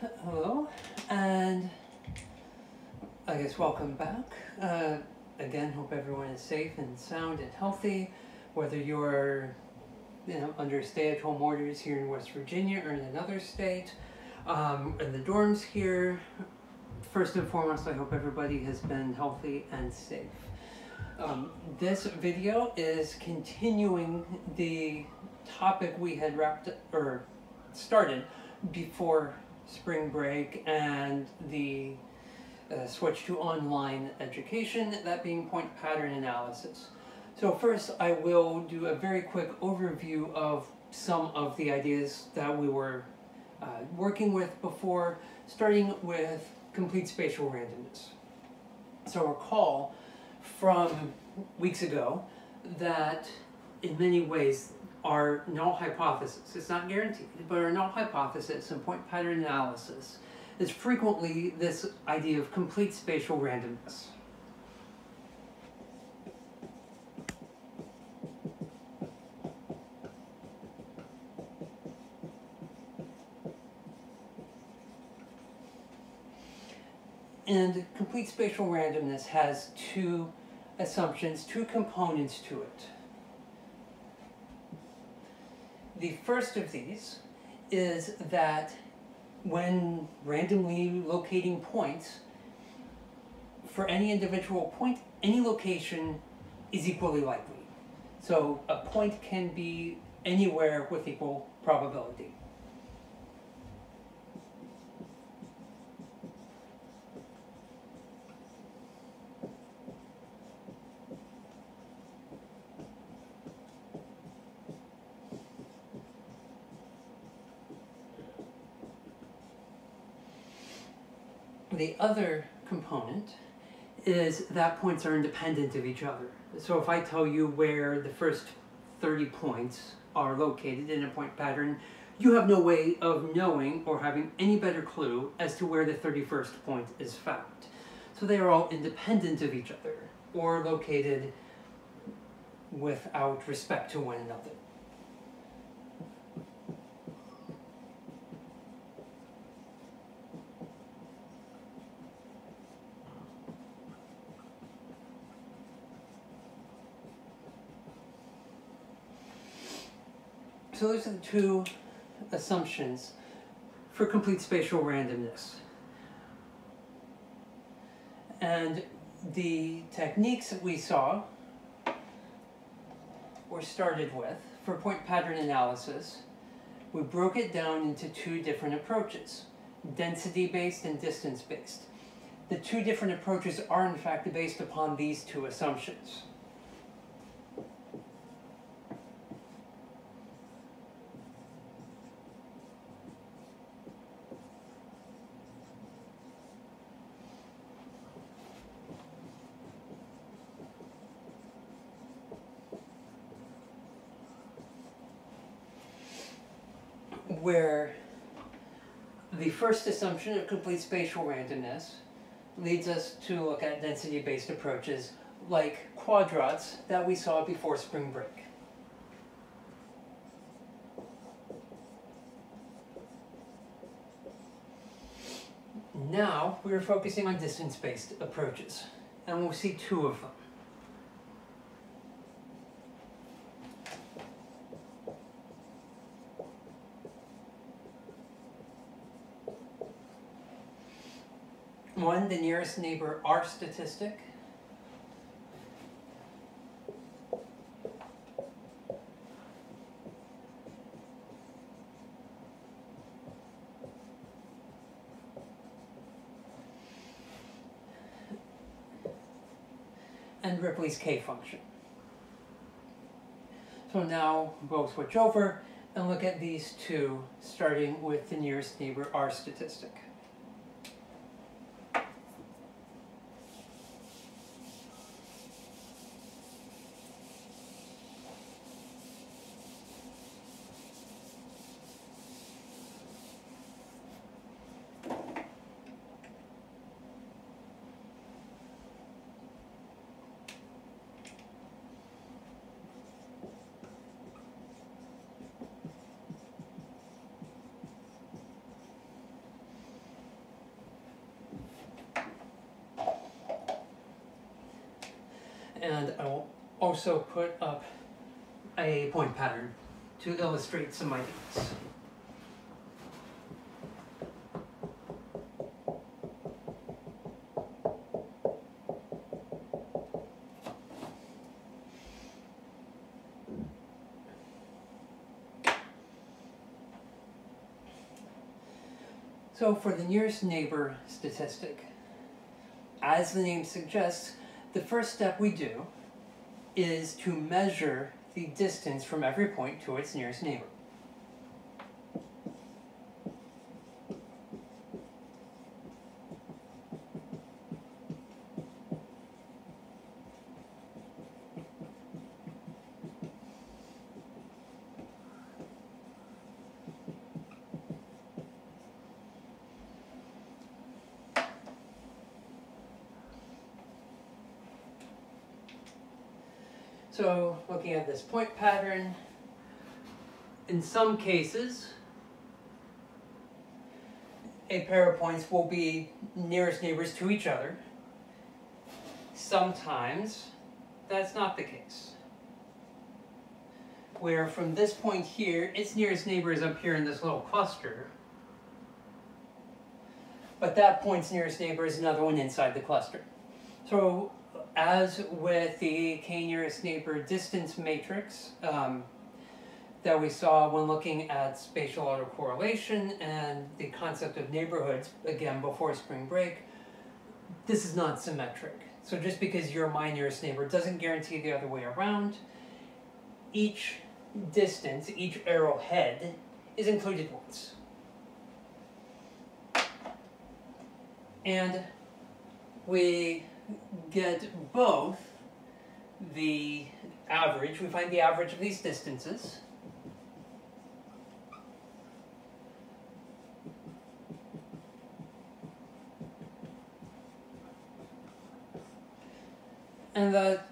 Hello, and I guess welcome back. Uh, again, hope everyone is safe and sound and healthy, whether you're you know under stay-at-home orders here in West Virginia or in another state, um, in the dorms here. First and foremost, I hope everybody has been healthy and safe. Um, this video is continuing the topic we had wrapped or started before spring break and the uh, switch to online education, that being point pattern analysis. So first I will do a very quick overview of some of the ideas that we were uh, working with before, starting with complete spatial randomness. So recall from weeks ago that in many ways our null hypothesis, it's not guaranteed, but our null hypothesis in point pattern analysis is frequently this idea of complete spatial randomness. And complete spatial randomness has two assumptions, two components to it. The first of these is that when randomly locating points, for any individual point, any location is equally likely. So a point can be anywhere with equal probability. The other component is that points are independent of each other. So if I tell you where the first 30 points are located in a point pattern, you have no way of knowing or having any better clue as to where the 31st point is found. So they are all independent of each other or located without respect to one another. So those are the two assumptions for complete spatial randomness. And the techniques that we saw or started with for point pattern analysis, we broke it down into two different approaches, density-based and distance-based. The two different approaches are in fact based upon these two assumptions. where the first assumption of complete spatial randomness leads us to look at density-based approaches like quadrats that we saw before spring break. Now we're focusing on distance-based approaches, and we'll see two of them. One, the nearest neighbor R statistic. And Ripley's K function. So now we'll switch over and look at these two, starting with the nearest neighbor R statistic. And I will also put up a point pattern to illustrate some ideas. So for the nearest neighbor statistic, as the name suggests, the first step we do is to measure the distance from every point to its nearest neighbor. So looking at this point pattern, in some cases, a pair of points will be nearest neighbors to each other. Sometimes that's not the case. Where from this point here, its nearest neighbor is up here in this little cluster. But that point's nearest neighbor is another one inside the cluster. So as with the k-nearest neighbor distance matrix um, that we saw when looking at spatial autocorrelation and the concept of neighborhoods, again, before spring break, this is not symmetric. So just because you're my nearest neighbor doesn't guarantee the other way around. Each distance, each arrowhead, is included once. And we get both the average, we find the average of these distances, and that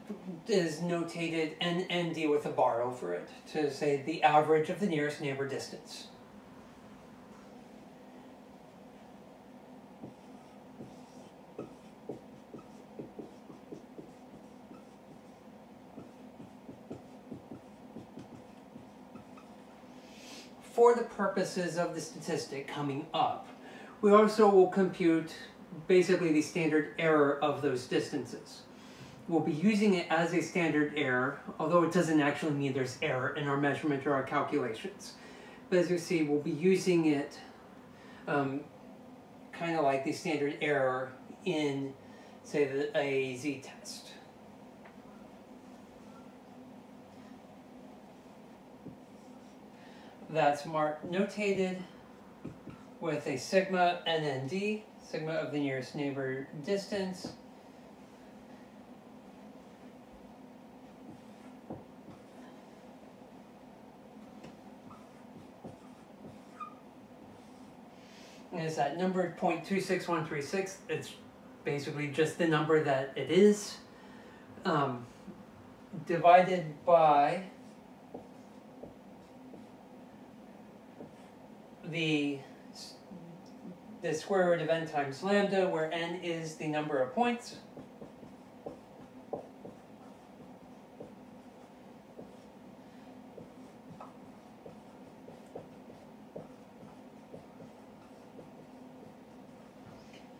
is notated NND with a bar over it to say the average of the nearest neighbor distance. for the purposes of the statistic coming up, we also will compute basically the standard error of those distances. We'll be using it as a standard error, although it doesn't actually mean there's error in our measurement or our calculations. But as you see, we'll be using it um, kind of like the standard error in, say, the, a z-test. That's marked notated with a sigma NND, sigma of the nearest neighbor distance. And it's that number 0.26136. It's basically just the number that it is. Um, divided by the the square root of n times lambda, where n is the number of points.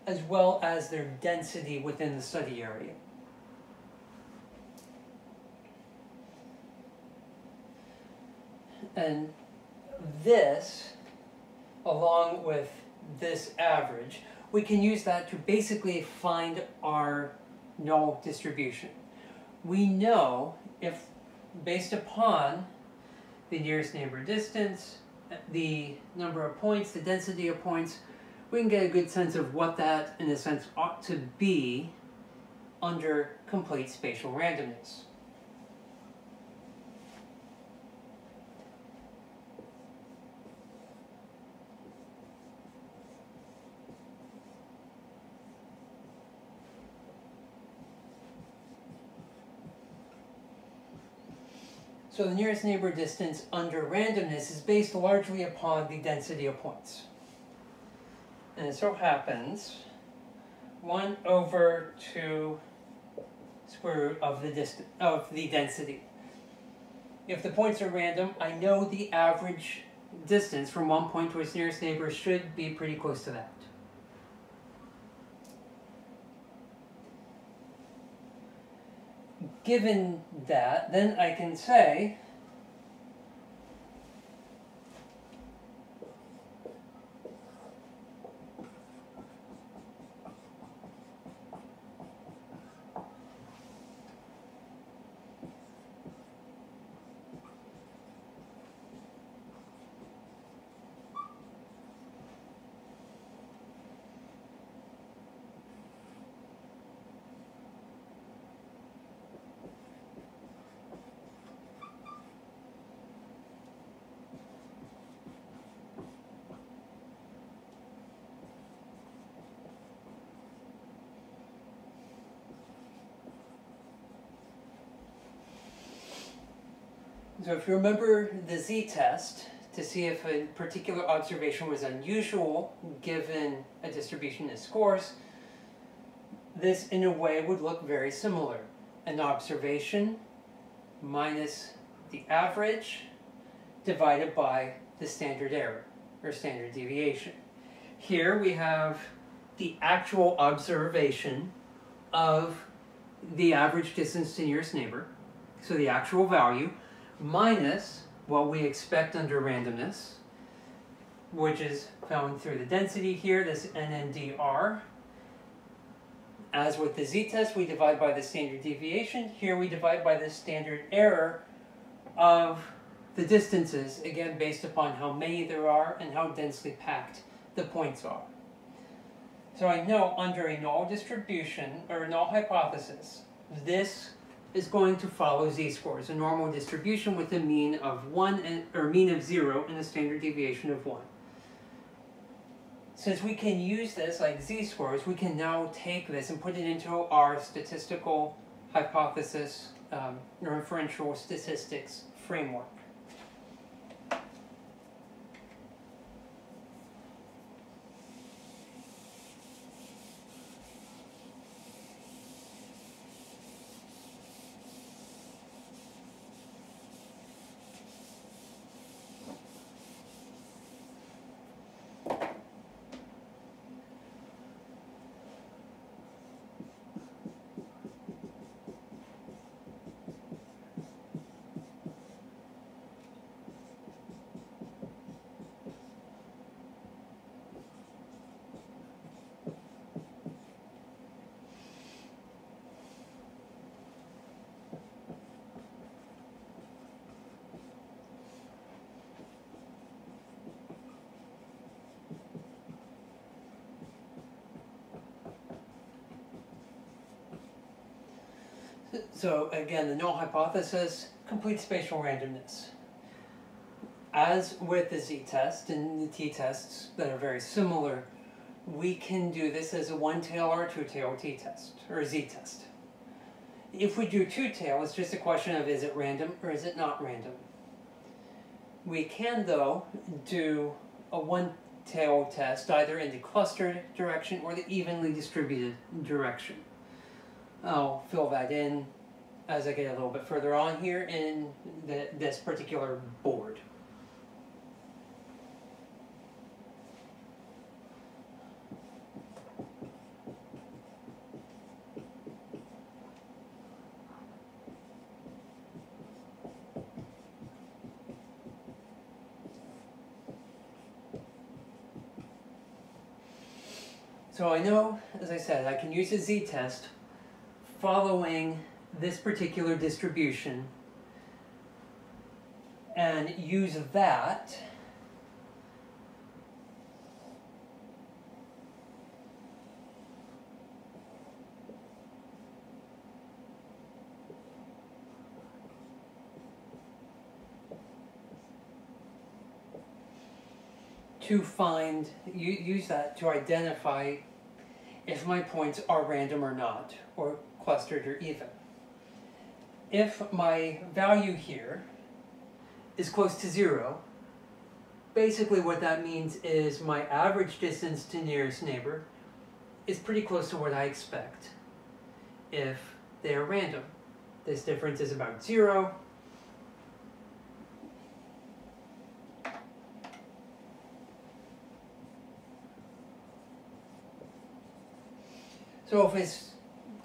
as well as their density within the study area. And this along with this average, we can use that to basically find our null distribution. We know if, based upon the nearest neighbor distance, the number of points, the density of points, we can get a good sense of what that, in a sense, ought to be under complete spatial randomness. So the nearest neighbor distance under randomness is based largely upon the density of points. And it so happens 1 over 2 square root of the dist of the density. If the points are random, I know the average distance from one point to its nearest neighbor should be pretty close to that. Given that, then I can say So if you remember the z-test, to see if a particular observation was unusual given a distribution of scores, this in a way would look very similar. An observation minus the average divided by the standard error, or standard deviation. Here we have the actual observation of the average distance to nearest neighbor, so the actual value, minus what we expect under randomness, which is found through the density here, this NNDR. As with the z-test, we divide by the standard deviation. Here we divide by the standard error of the distances, again based upon how many there are and how densely packed the points are. So I know under a null distribution, or a null hypothesis, this is going to follow z-scores, a normal distribution with a mean of 1 and, or mean of 0 and a standard deviation of 1. Since we can use this like z-scores, we can now take this and put it into our statistical hypothesis um, or inferential statistics framework. So again, the null hypothesis, complete spatial randomness. As with the z-test and the t-tests that are very similar, we can do this as a one-tail or two-tail t-test, or a z-test. If we do two-tail, it's just a question of is it random or is it not random. We can, though, do a one-tail test either in the clustered direction or the evenly distributed direction. I'll fill that in as I get a little bit further on here in the, this particular board. So I know, as I said, I can use a z-test following this particular distribution and use that to find, use that to identify if my points are random or not, or clustered or even. If my value here is close to zero, basically what that means is my average distance to nearest neighbor is pretty close to what I expect. If they are random. This difference is about zero. So if it's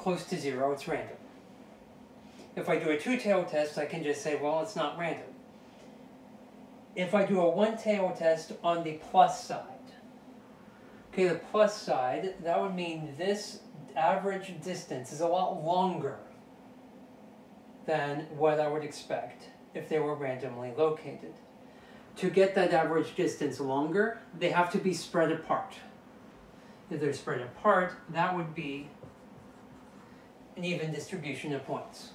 close to zero, it's random. If I do a two-tailed test, I can just say, well, it's not random. If I do a one-tailed test on the plus side, okay, the plus side, that would mean this average distance is a lot longer than what I would expect if they were randomly located. To get that average distance longer, they have to be spread apart. If they're spread apart, that would be an even distribution of points.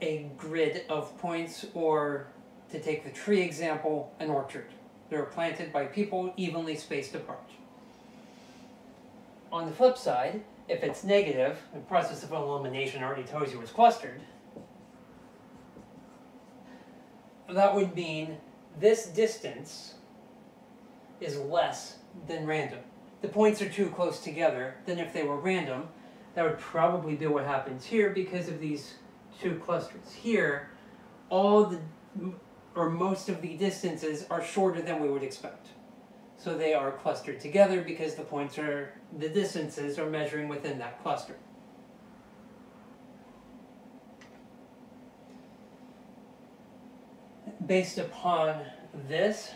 A grid of points, or to take the tree example, an orchard. They're planted by people evenly spaced apart. On the flip side, if it's negative, the process of elimination already tells you it's clustered, that would mean this distance is less than random. The points are too close together than if they were random. That would probably be what happens here because of these two clusters. Here, all the, or most of the distances are shorter than we would expect. So they are clustered together because the points are, the distances are measuring within that cluster. Based upon this,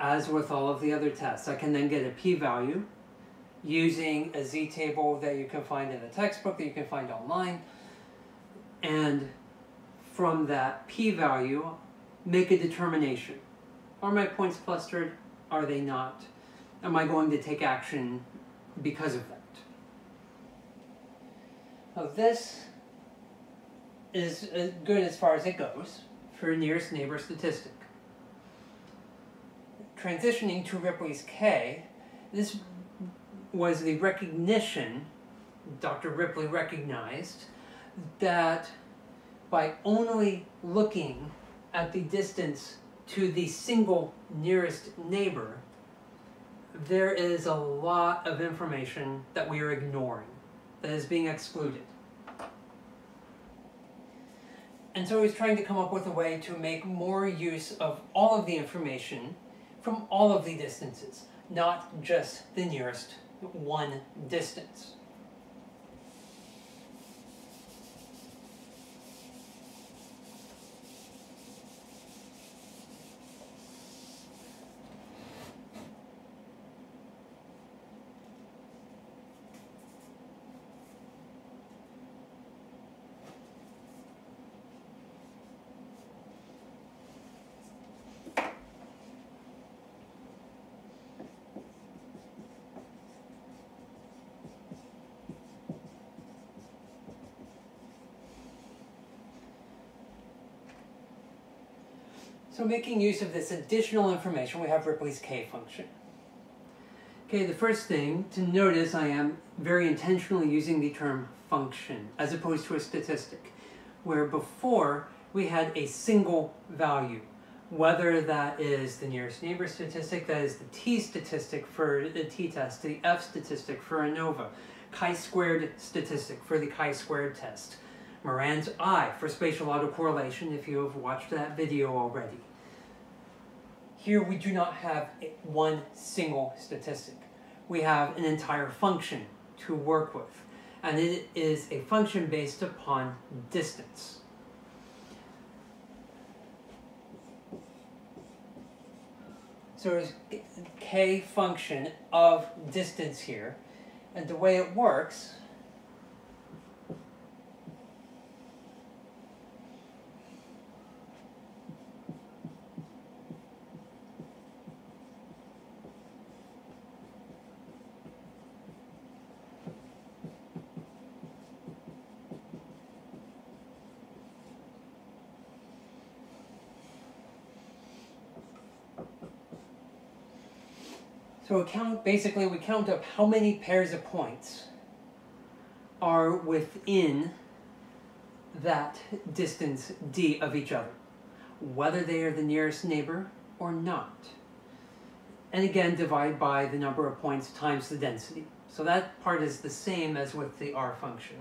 as with all of the other tests, I can then get a p-value using a z-table that you can find in a textbook that you can find online. And from that p-value, make a determination. Are my points clustered? Are they not? Am I going to take action because of that? Now this is good as far as it goes for nearest neighbor statistic. Transitioning to Ripley's K, this was the recognition, Dr. Ripley recognized, that by only looking at the distance to the single nearest neighbor, there is a lot of information that we are ignoring, that is being excluded. And so he's trying to come up with a way to make more use of all of the information from all of the distances, not just the nearest one distance. So making use of this additional information, we have Ripley's K function. Okay, the first thing to notice, I am very intentionally using the term function as opposed to a statistic, where before we had a single value, whether that is the nearest neighbor statistic, that is the t statistic for the t-test, the f statistic for ANOVA, chi-squared statistic for the chi-squared test, Moran's I for spatial autocorrelation if you have watched that video already. Here we do not have one single statistic. We have an entire function to work with, and it is a function based upon distance. So there's k function of distance here, and the way it works So count, basically we count up how many pairs of points are within that distance d of each other, whether they are the nearest neighbor or not. And again, divide by the number of points times the density. So that part is the same as with the r function.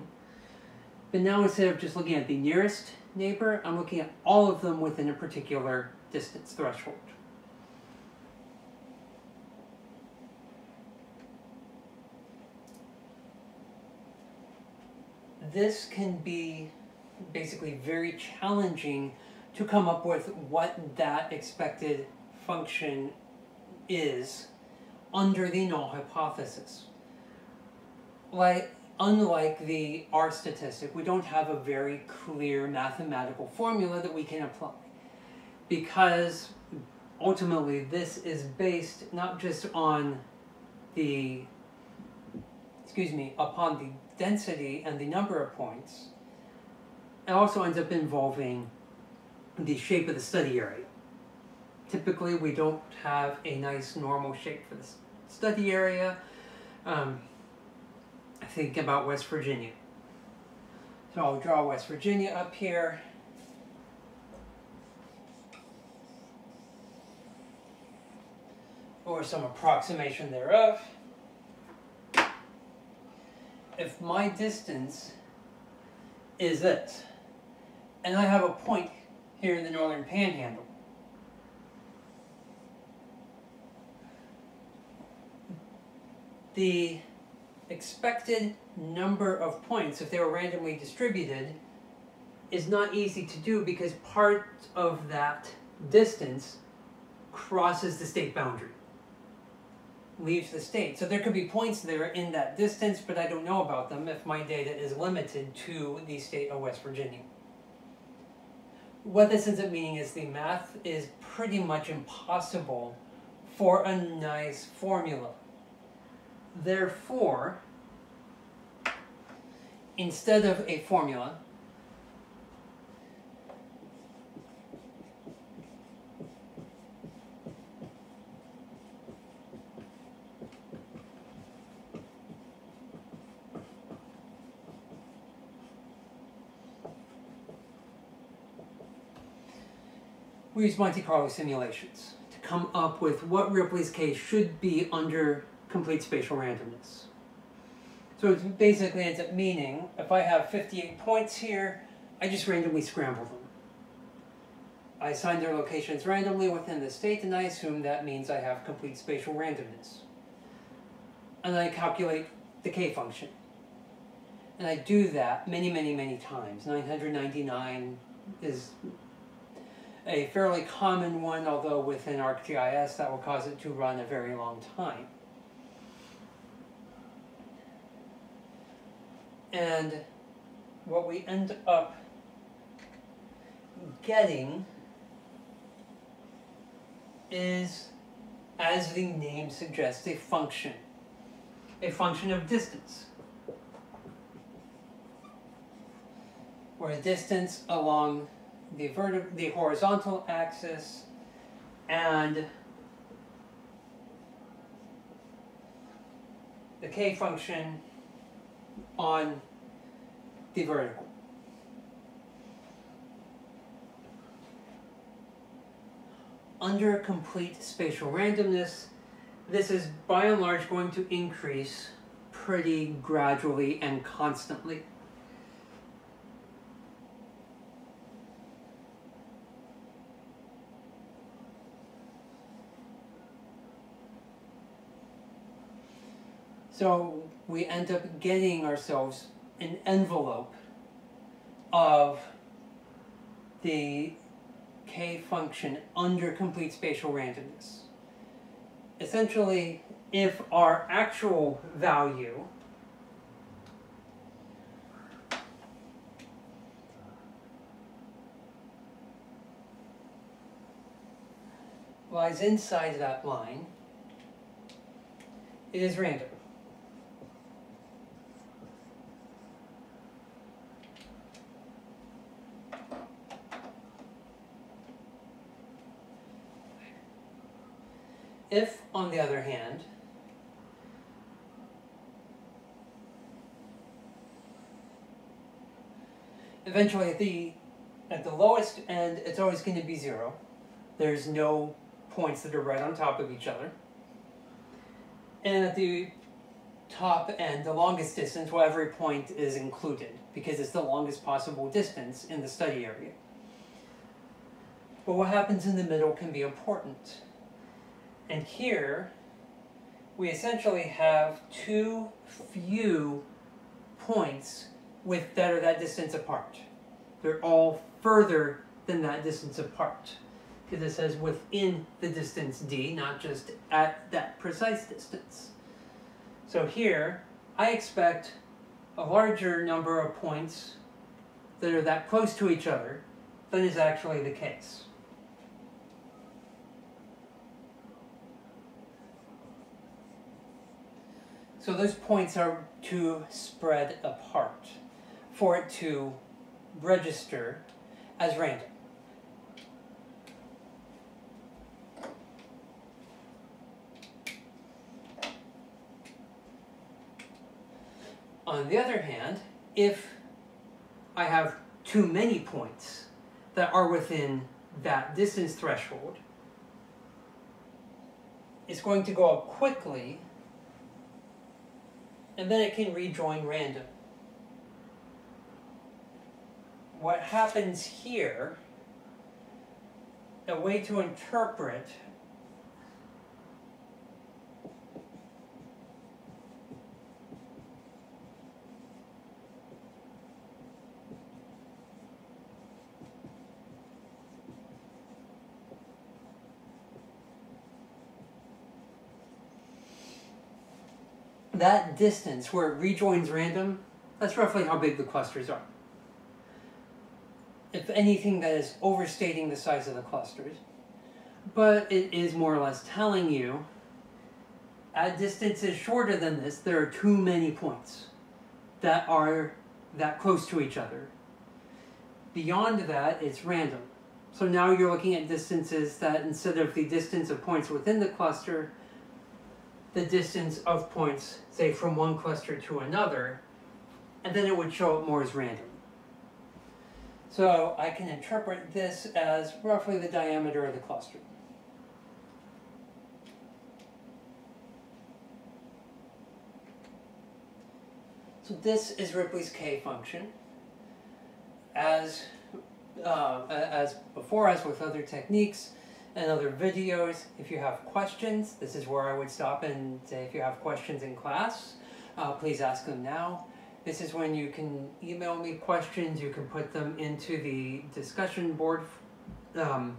But now instead of just looking at the nearest neighbor, I'm looking at all of them within a particular distance threshold. This can be basically very challenging to come up with what that expected function is under the null hypothesis. Like, unlike the R statistic, we don't have a very clear mathematical formula that we can apply. Because ultimately this is based not just on the, excuse me, upon the density and the number of points, it also ends up involving the shape of the study area. Typically, we don't have a nice normal shape for the study area. Um, think about West Virginia. So I'll draw West Virginia up here. Or some approximation thereof. If my distance is this, and I have a point here in the northern panhandle, the expected number of points, if they were randomly distributed, is not easy to do because part of that distance crosses the state boundary, leaves the state. So there could be points there in that distance, but I don't know about them if my data is limited to the state of West Virginia. What this ends up meaning is the math is pretty much impossible for a nice formula. Therefore, instead of a formula, we use Monte Carlo simulations to come up with what Ripley's K's should be under complete spatial randomness. So it basically ends up meaning, if I have 58 points here, I just randomly scramble them. I assign their locations randomly within the state, and I assume that means I have complete spatial randomness. And I calculate the k function. And I do that many, many, many times. 999 is a fairly common one, although within ArcGIS that will cause it to run a very long time. And what we end up getting is, as the name suggests, a function. A function of distance. Where a distance along the, verti the horizontal axis and the k function on the vertical. Under complete spatial randomness, this is by and large going to increase pretty gradually and constantly. So we end up getting ourselves an envelope of the k function under complete spatial randomness. Essentially, if our actual value lies inside that line, it is random. If, on the other hand, eventually at the at the lowest end, it's always going to be zero. There's no points that are right on top of each other. And at the top end, the longest distance, well, every point is included because it's the longest possible distance in the study area. But what happens in the middle can be important. And here, we essentially have too few points with that are that distance apart. They're all further than that distance apart. Because it says within the distance d, not just at that precise distance. So here, I expect a larger number of points that are that close to each other than is actually the case. So those points are too spread apart for it to register as random. On the other hand, if I have too many points that are within that distance threshold, it's going to go up quickly and then it can rejoin random. What happens here, a way to interpret that distance where it rejoins random, that's roughly how big the clusters are. If anything, that is overstating the size of the clusters. But it is more or less telling you at distances shorter than this, there are too many points that are that close to each other. Beyond that, it's random. So now you're looking at distances that instead of the distance of points within the cluster, the distance of points, say from one cluster to another, and then it would show up more as random. So I can interpret this as roughly the diameter of the cluster. So this is Ripley's K function. As, uh, as before, as with other techniques, and other videos. If you have questions, this is where I would stop and say if you have questions in class, uh, please ask them now. This is when you can email me questions, you can put them into the discussion board um,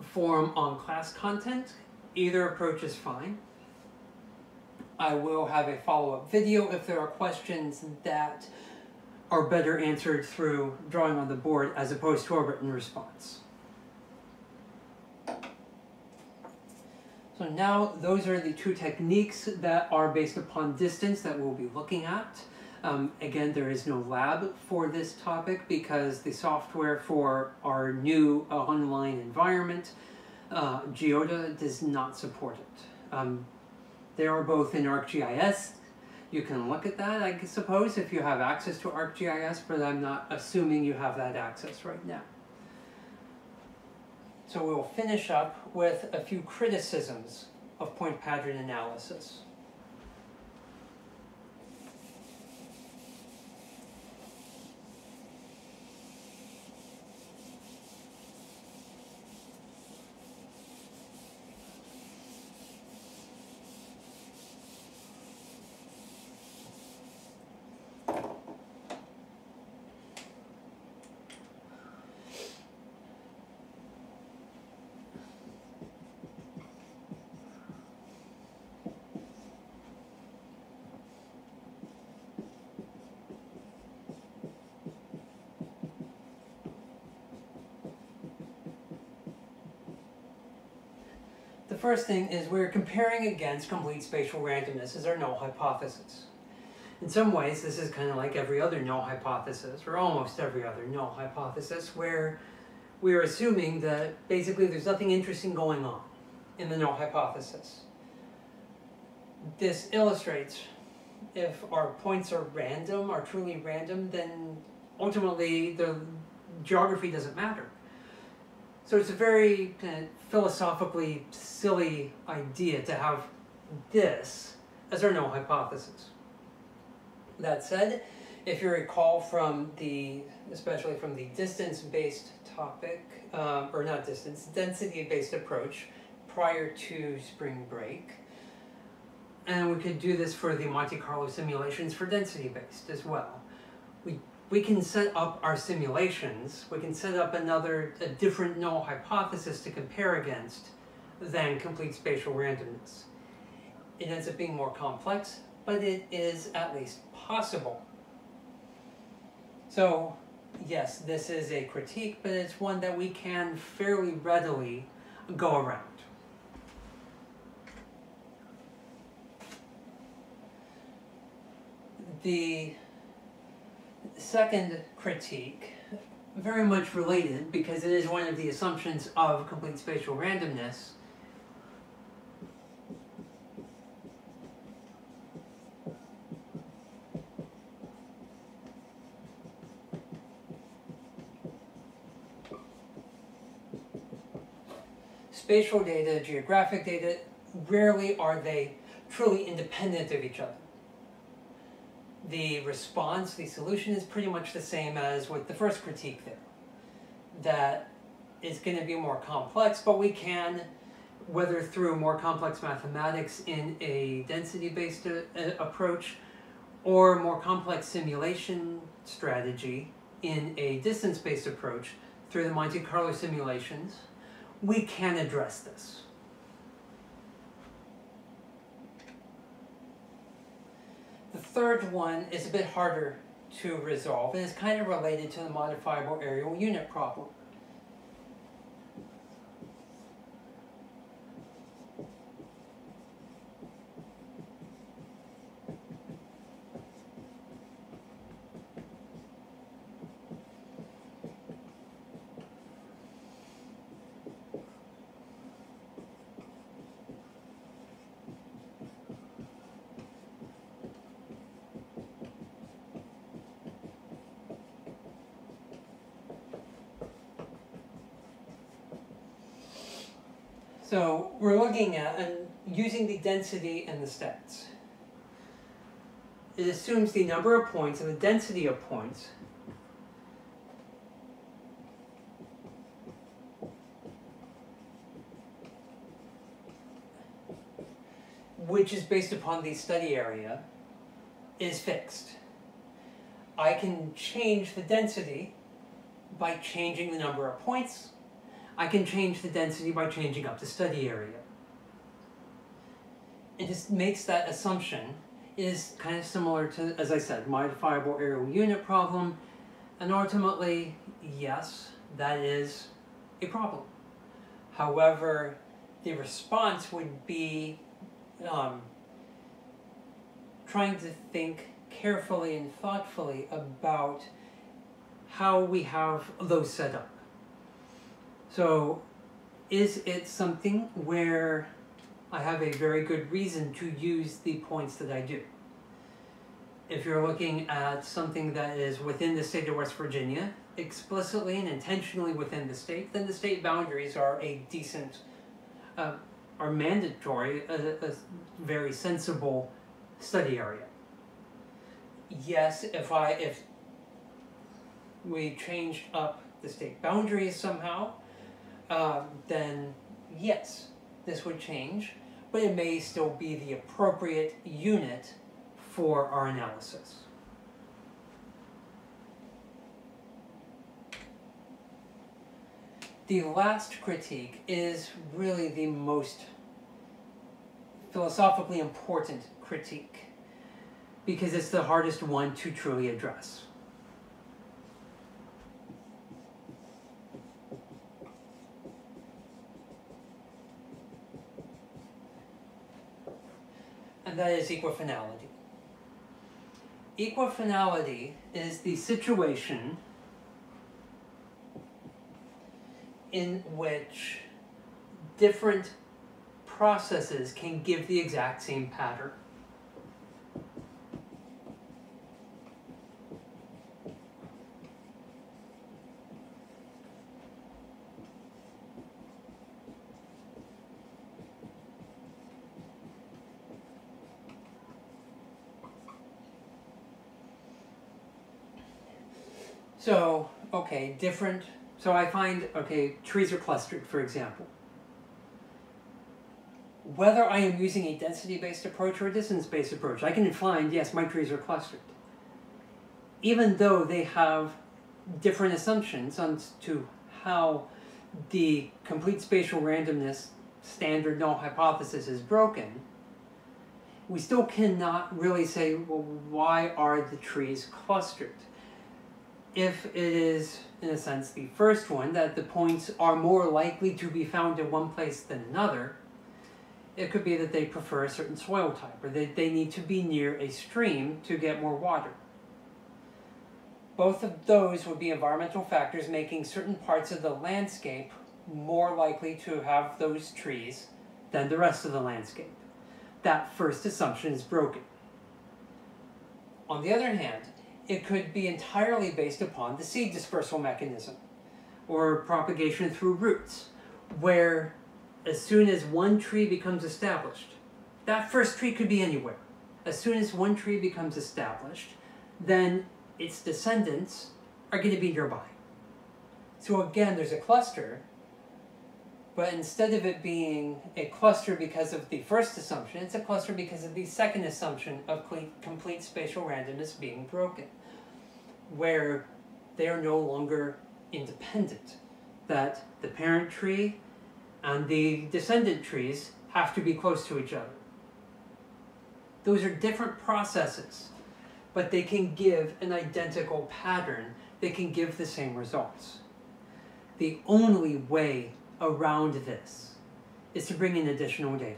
forum on class content. Either approach is fine. I will have a follow-up video if there are questions that are better answered through drawing on the board as opposed to a written response. So now those are the two techniques that are based upon distance that we'll be looking at. Um, again, there is no lab for this topic because the software for our new uh, online environment, uh, GeoDa, does not support it. Um, they are both in ArcGIS. You can look at that, I suppose, if you have access to ArcGIS, but I'm not assuming you have that access right now. So we will finish up with a few criticisms of point pattern analysis. First thing is we're comparing against complete spatial randomness as our null hypothesis. In some ways, this is kind of like every other null hypothesis, or almost every other null hypothesis, where we're assuming that basically there's nothing interesting going on in the null hypothesis. This illustrates if our points are random, are truly random, then ultimately the geography doesn't matter. So it's a very philosophically silly idea to have this as our null hypothesis. That said, if you recall from the, especially from the distance-based topic, um, or not distance, density-based approach prior to spring break, and we could do this for the Monte Carlo simulations for density-based as well. We, we can set up our simulations, we can set up another, a different null hypothesis to compare against than complete spatial randomness. It ends up being more complex, but it is at least possible. So, yes, this is a critique, but it's one that we can fairly readily go around. The second critique, very much related because it is one of the assumptions of complete spatial randomness, spatial data, geographic data, rarely are they truly independent of each other the response, the solution is pretty much the same as with the first critique there. That is going to be more complex, but we can, whether through more complex mathematics in a density-based uh, approach, or more complex simulation strategy in a distance-based approach through the Monte Carlo simulations, we can address this. Third one is a bit harder to resolve and it's kind of related to the modifiable areal unit problem. So we're looking at and using the density and the stats. It assumes the number of points and the density of points which is based upon the study area, is fixed. I can change the density by changing the number of points I can change the density by changing up the study area. It just makes that assumption is kind of similar to, as I said, modifiable areal unit problem. And ultimately, yes, that is a problem. However, the response would be um, trying to think carefully and thoughtfully about how we have those set up. So is it something where I have a very good reason to use the points that I do? If you're looking at something that is within the state of West Virginia, explicitly and intentionally within the state, then the state boundaries are a decent, uh, are mandatory, a, a very sensible study area. Yes, if I, if we changed up the state boundaries somehow, um, then yes, this would change, but it may still be the appropriate unit for our analysis. The last critique is really the most philosophically important critique because it's the hardest one to truly address. That is equifinality. Equifinality is the situation in which different processes can give the exact same pattern. So, okay, different. So I find, okay, trees are clustered, for example. Whether I am using a density-based approach or a distance-based approach, I can find, yes, my trees are clustered. Even though they have different assumptions on to how the complete spatial randomness standard null hypothesis is broken, we still cannot really say, well, why are the trees clustered? If it is, in a sense, the first one, that the points are more likely to be found in one place than another, it could be that they prefer a certain soil type, or that they need to be near a stream to get more water. Both of those would be environmental factors making certain parts of the landscape more likely to have those trees than the rest of the landscape. That first assumption is broken. On the other hand, it could be entirely based upon the seed dispersal mechanism or propagation through roots, where as soon as one tree becomes established, that first tree could be anywhere. As soon as one tree becomes established, then its descendants are going to be nearby. So again, there's a cluster, but instead of it being a cluster because of the first assumption, it's a cluster because of the second assumption of complete spatial randomness being broken, where they are no longer independent, that the parent tree and the descendant trees have to be close to each other. Those are different processes but they can give an identical pattern. They can give the same results. The only way around this is to bring in additional data.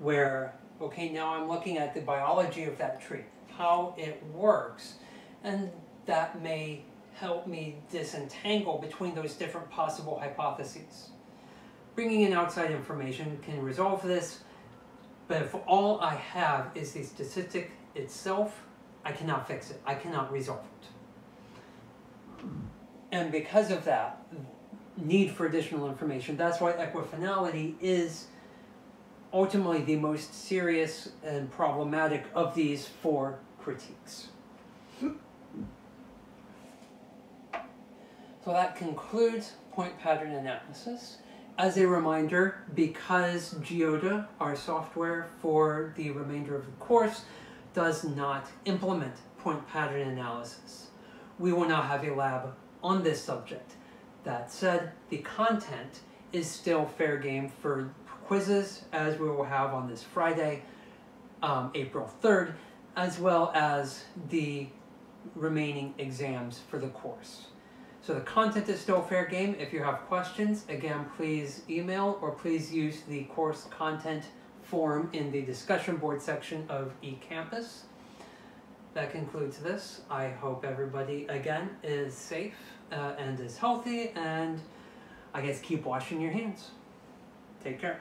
Where, okay, now I'm looking at the biology of that tree, how it works, and that may help me disentangle between those different possible hypotheses. Bringing in outside information can resolve this, but if all I have is the statistic itself, I cannot fix it. I cannot resolve it. And because of that need for additional information, that's why equifinality is ultimately the most serious and problematic of these four critiques. So that concludes point pattern analysis. As a reminder, because GeoDa, our software for the remainder of the course, does not implement point pattern analysis. We will now have a lab on this subject. That said, the content is still fair game for quizzes as we will have on this Friday, um, April 3rd, as well as the remaining exams for the course. So the content is still fair game. If you have questions, again, please email or please use the course content form in the discussion board section of eCampus. That concludes this. I hope everybody, again, is safe uh, and is healthy, and I guess keep washing your hands. Take care.